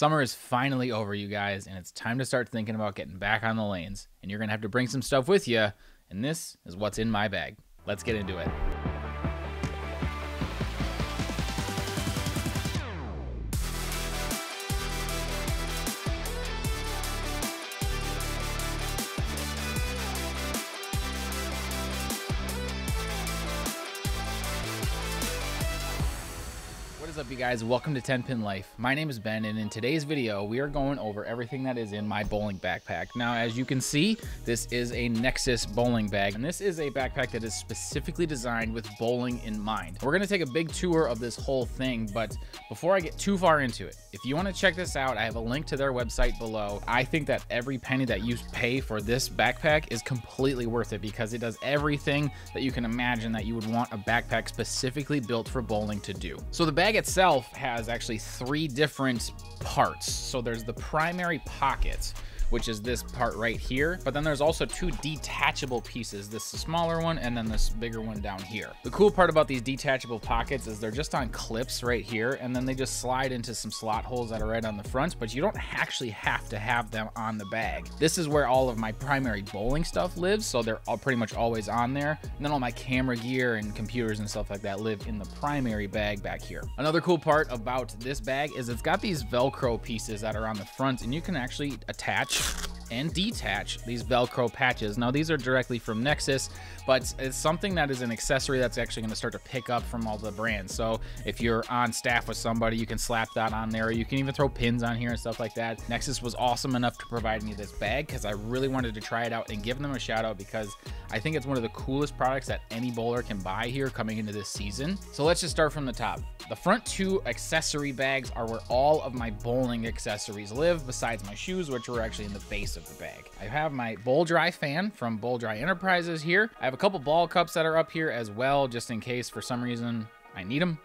Summer is finally over, you guys, and it's time to start thinking about getting back on the lanes. And you're going to have to bring some stuff with you, and this is what's in my bag. Let's get into it. Up, you guys? Welcome to 10 Pin Life. My name is Ben, and in today's video, we are going over everything that is in my bowling backpack. Now, as you can see, this is a Nexus bowling bag, and this is a backpack that is specifically designed with bowling in mind. We're going to take a big tour of this whole thing, but before I get too far into it, if you want to check this out, I have a link to their website below. I think that every penny that you pay for this backpack is completely worth it because it does everything that you can imagine that you would want a backpack specifically built for bowling to do. So the bag itself has actually three different parts. So there's the primary pocket, which is this part right here. But then there's also two detachable pieces, this smaller one and then this bigger one down here. The cool part about these detachable pockets is they're just on clips right here, and then they just slide into some slot holes that are right on the front, but you don't actually have to have them on the bag. This is where all of my primary bowling stuff lives, so they're all pretty much always on there. And then all my camera gear and computers and stuff like that live in the primary bag back here. Another cool part about this bag is it's got these Velcro pieces that are on the front, and you can actually attach much and detach these Velcro patches. Now, these are directly from Nexus, but it's something that is an accessory that's actually going to start to pick up from all the brands. So if you're on staff with somebody, you can slap that on there. You can even throw pins on here and stuff like that. Nexus was awesome enough to provide me this bag because I really wanted to try it out and give them a shout out because I think it's one of the coolest products that any bowler can buy here coming into this season. So let's just start from the top. The front two accessory bags are where all of my bowling accessories live, besides my shoes, which were actually in the base of the bag. I have my Bowldri fan from Bowldri Enterprises here. I have a couple ball cups that are up here as well, just in case for some reason I need them.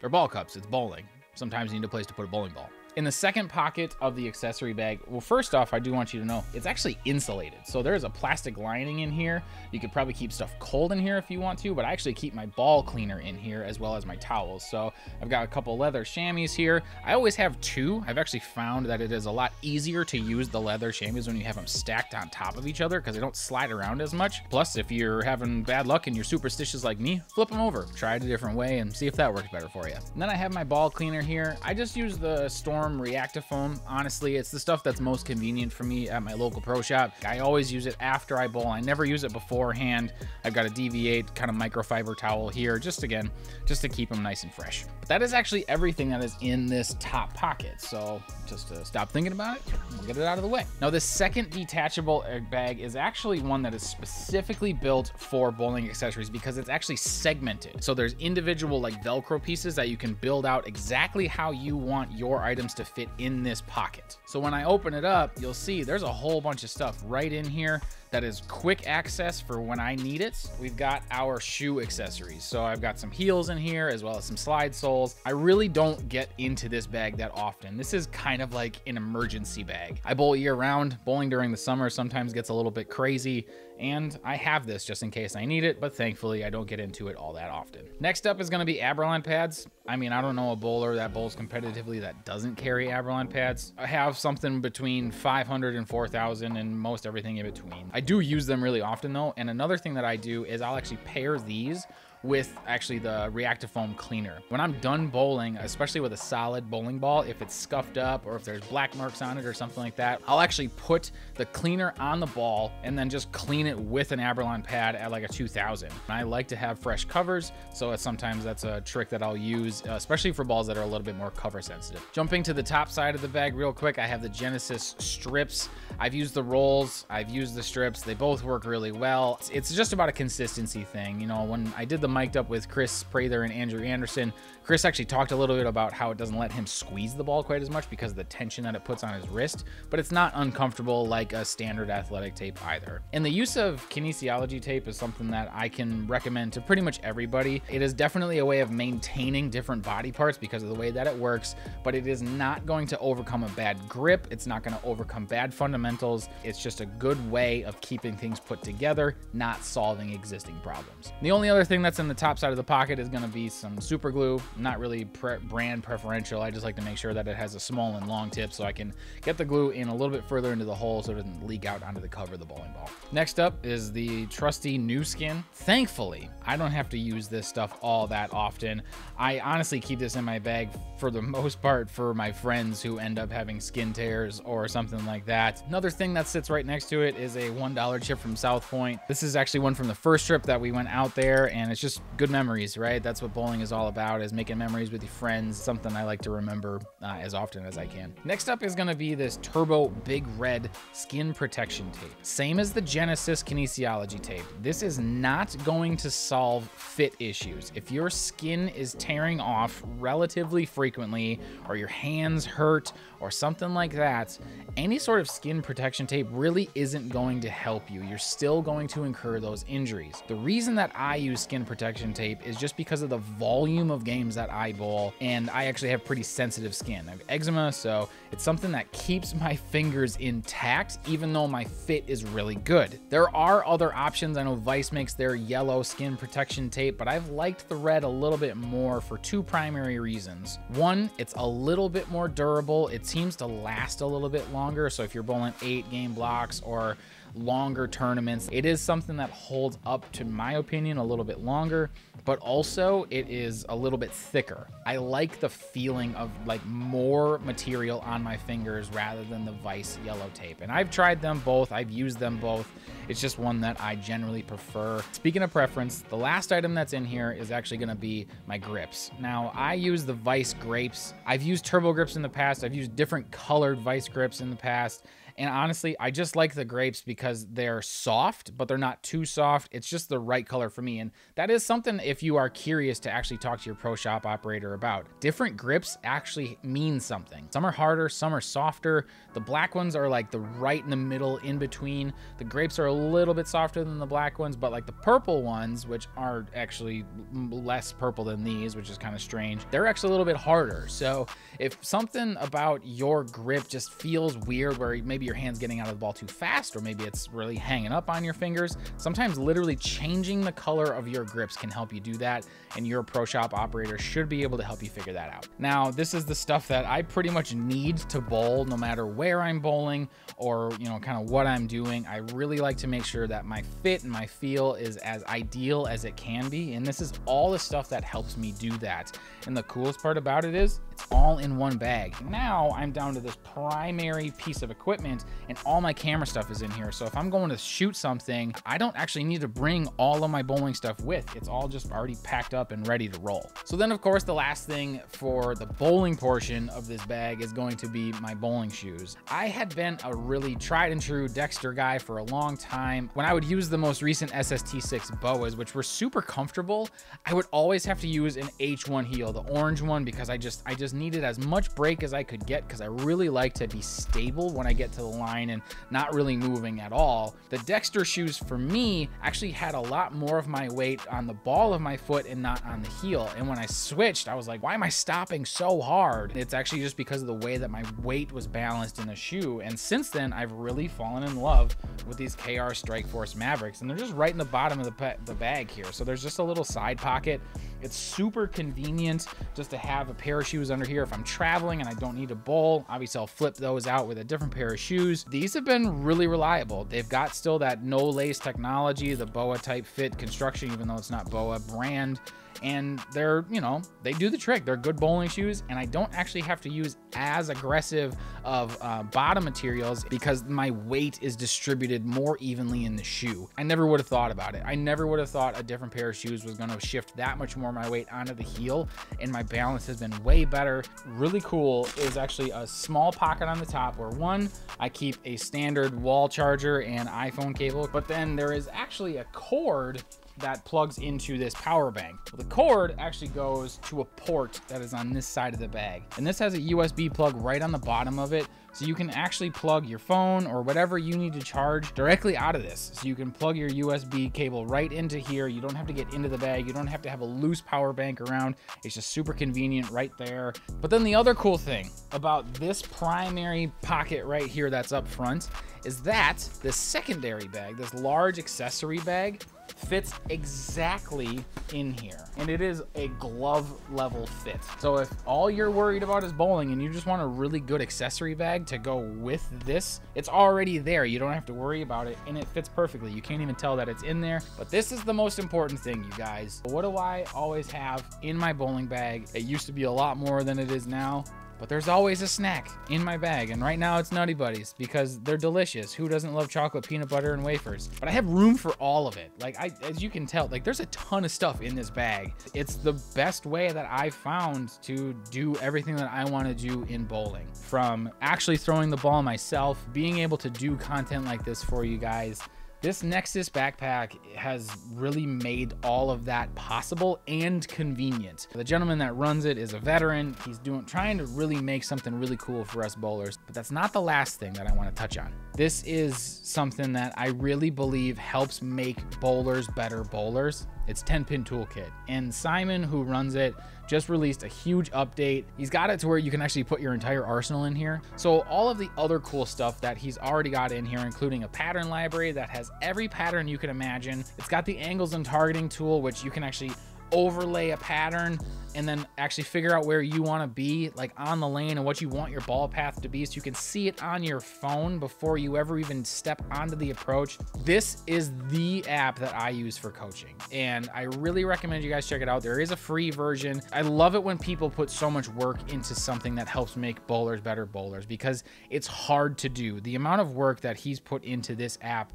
They're ball cups, it's bowling. Sometimes you need a place to put a bowling ball. In the second pocket of the accessory bag, well, first off, I do want you to know it's actually insulated. So there's a plastic lining in here. You could probably keep stuff cold in here if you want to, but I actually keep my ball cleaner in here as well as my towels. So I've got a couple leather chamois here. I always have two. I've actually found that it is a lot easier to use the leather chamois when you have them stacked on top of each other because they don't slide around as much. Plus, if you're having bad luck and you're superstitious like me, flip them over. Try it a different way and see if that works better for you. And then I have my ball cleaner here. I just use the Storm Reacta Foam. Honestly, it's the stuff that's most convenient for me at my local pro shop. I always use it after I bowl. I never use it beforehand. I've got a DV8 kind of microfiber towel here, just again, just to keep them nice and fresh. But that is actually everything that is in this top pocket. So just to stop thinking about it, we'll get it out of the way. Now, this second detachable bag is actually one that is specifically built for bowling accessories because it's actually segmented. So there's individual like Velcro pieces that you can build out exactly how you want your items to fit in this pocket. So when I open it up, you'll see there's a whole bunch of stuff right in here that is quick access for when I need it. We've got our shoe accessories. So I've got some heels in here as well as some slide soles. I really don't get into this bag that often. This is kind of like an emergency bag. I bowl year round. Bowling during the summer sometimes gets a little bit crazy and I have this just in case I need it, but thankfully I don't get into it all that often. Next up is gonna be Abralon pads. I mean, I don't know a bowler that bowls competitively that doesn't carry Abralon pads. I have something between 500 and 4,000 and most everything in between. I do use them really often though, and another thing that I do is I'll actually pair these with actually the Reacta Foam cleaner. When I'm done bowling, especially with a solid bowling ball, if it's scuffed up or if there's black marks on it or something like that, I'll actually put the cleaner on the ball and then just clean it with an Abralon pad at like a 2000. And I like to have fresh covers, so sometimes that's a trick that I'll use, uh, especially for balls that are a little bit more cover sensitive. Jumping to the top side of the bag real quick, I have the Genesis strips. I've used the rolls, I've used the strips. They both work really well. It's just about a consistency thing. You know, when I did the mic'd up with Chris Prather and Andrew Anderson, Chris actually talked a little bit about how it doesn't let him squeeze the ball quite as much because of the tension that it puts on his wrist, but it's not uncomfortable like a standard athletic tape either. And the use of kinesiology tape is something that I can recommend to pretty much everybody. It is definitely a way of maintaining different body parts because of the way that it works, but it is not going to overcome a bad grip. It's not going to overcome bad fundamentals. It's just a good way of keeping things put together, not solving existing problems. The only other thing that's that's in the top side of the pocket is gonna be some super glue. Not really pre brand preferential. I just like to make sure that it has a small and long tip so I can get the glue in a little bit further into the hole so it doesn't leak out onto the cover of the bowling ball. Next up is the trusty new Skin. Thankfully, I don't have to use this stuff all that often. I honestly keep this in my bag for the most part for my friends who end up having skin tears or something like that. Another thing that sits right next to it is a $1 chip from South Point. This is actually one from the first trip that we went out there and it's just good memories, right? That's what bowling is all about is making memories with your friends, something I like to remember uh, as often as I can. Next up is gonna be this Turbo Big Red Skin Protection Tape. Same as the Genesis Kinesiology Tape. This is not going to solve fit issues. If your skin is tearing off relatively frequently or your hands hurt or something like that, any sort of skin protection tape really isn't going to help you. You're still going to incur those injuries. The reason that I use skin protection tape is just because of the volume of games that I bowl, and I actually have pretty sensitive skin. I have eczema, so it's something that keeps my fingers intact, even though my fit is really good. There are other options. I know VISE makes their yellow skin protection tape, but I've liked the red a little bit more for two primary reasons. One, it's a little bit more durable. It seems to last a little bit longer. So if you're bowling eight game blocks or longer tournaments. It is something that holds up, to my opinion, a little bit longer, but also it is a little bit thicker. I like the feeling of like more material on my fingers rather than the VISE yellow tape. And I've tried them both, I've used them both. It's just one that I generally prefer. Speaking of preference, the last item that's in here is actually gonna be my grips. Now, I use the VISE grapes. I've used turbo grips in the past. I've used different colored VISE grips in the past. And honestly, I just like the grapes because they're soft, but they're not too soft. It's just the right color for me. And that is something if you are curious to actually talk to your pro shop operator about. Different grips actually mean something. Some are harder, some are softer. The black ones are like the right in the middle in between. The grapes are a little bit softer than the black ones, but like the purple ones, which are actually less purple than these, which is kind of strange, they're actually a little bit harder. So if something about your grip just feels weird where maybe your hand's getting out of the ball too fast, or maybe it's really hanging up on your fingers. Sometimes literally changing the color of your grips can help you do that, and your pro shop operator should be able to help you figure that out. Now, this is the stuff that I pretty much need to bowl no matter where I'm bowling or, you know, kind of what I'm doing. I really like to make sure that my fit and my feel is as ideal as it can be, and this is all the stuff that helps me do that. And the coolest part about it is it's all in one bag. Now I'm down to this primary piece of equipment and all my camera stuff is in here. So if I'm going to shoot something, I don't actually need to bring all of my bowling stuff with. It's all just already packed up and ready to roll. So then of course, the last thing for the bowling portion of this bag is going to be my bowling shoes. I had been a really tried and true Dexter guy for a long time. When I would use the most recent SST6 boas, which were super comfortable, I would always have to use an H1 heel, the orange one, because I just, I just needed as much break as I could get because I really like to be stable when I get to the line and not really moving at all. The Dexter shoes for me actually had a lot more of my weight on the ball of my foot and not on the heel. And when I switched, I was like, why am I stopping so hard? It's actually just because of the way that my weight was balanced in the shoe. And since then, I've really fallen in love with these KR Strikeforce Mavericks. And they're just right in the bottom of the, the bag here. So there's just a little side pocket. It's super convenient just to have a pair of shoes under here if I'm traveling and I don't need a bowl. Obviously, I'll flip those out with a different pair of shoes. These have been really reliable. They've got still that no lace technology, the BOA type fit construction, even though it's not BOA brand and they're, you know, they do the trick. They're good bowling shoes, and I don't actually have to use as aggressive of uh, bottom materials because my weight is distributed more evenly in the shoe. I never would have thought about it. I never would have thought a different pair of shoes was going to shift that much more my weight onto the heel, and my balance has been way better. Really cool is actually a small pocket on the top where one, I keep a standard wall charger and iPhone cable, but then there is actually a cord that plugs into this power bank. Well, the cord actually goes to a port that is on this side of the bag. And this has a USB plug right on the bottom of it. So you can actually plug your phone or whatever you need to charge directly out of this. So you can plug your USB cable right into here. You don't have to get into the bag. You don't have to have a loose power bank around. It's just super convenient right there. But then the other cool thing about this primary pocket right here that's up front is that the secondary bag, this large accessory bag, fits exactly in here. And it is a glove level fit. So if all you're worried about is bowling and you just want a really good accessory bag to go with this, it's already there. You don't have to worry about it and it fits perfectly. You can't even tell that it's in there. But this is the most important thing, you guys. What do I always have in my bowling bag? It used to be a lot more than it is now. But there's always a snack in my bag, and right now it's Nutty Buddies because they're delicious. Who doesn't love chocolate, peanut butter, and wafers? But I have room for all of it. Like I, as you can tell, like there's a ton of stuff in this bag. It's the best way that I found to do everything that I want to do in bowling. From actually throwing the ball myself, being able to do content like this for you guys, this Nexus backpack has really made all of that possible and convenient. The gentleman that runs it is a veteran. He's doing trying to really make something really cool for us bowlers, but that's not the last thing that I want to touch on. This is something that I really believe helps make bowlers better bowlers. It's 10 pin toolkit. And Simon, who runs it, just released a huge update. He's got it to where you can actually put your entire arsenal in here. So all of the other cool stuff that he's already got in here, including a pattern library that has every pattern you can imagine. It's got the angles and targeting tool, which you can actually overlay a pattern and then actually figure out where you want to be like on the lane and what you want your ball path to be so you can see it on your phone before you ever even step onto the approach. This is the app that I use for coaching and I really recommend you guys check it out. There is a free version. I love it when people put so much work into something that helps make bowlers better bowlers because it's hard to do. The amount of work that he's put into this app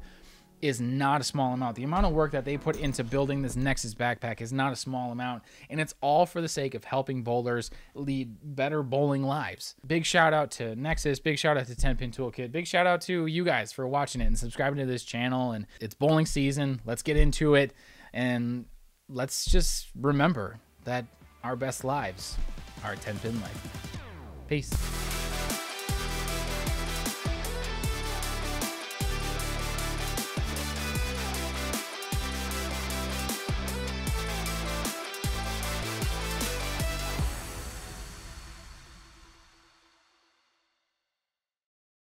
is not a small amount. The amount of work that they put into building this Nexus backpack is not a small amount, and it's all for the sake of helping bowlers lead better bowling lives. Big shout out to Nexus, big shout out to 10 Pin Toolkit, big shout out to you guys for watching it and subscribing to this channel. And it's bowling season. Let's get into it, and let's just remember that our best lives are 10 Pin life. Peace.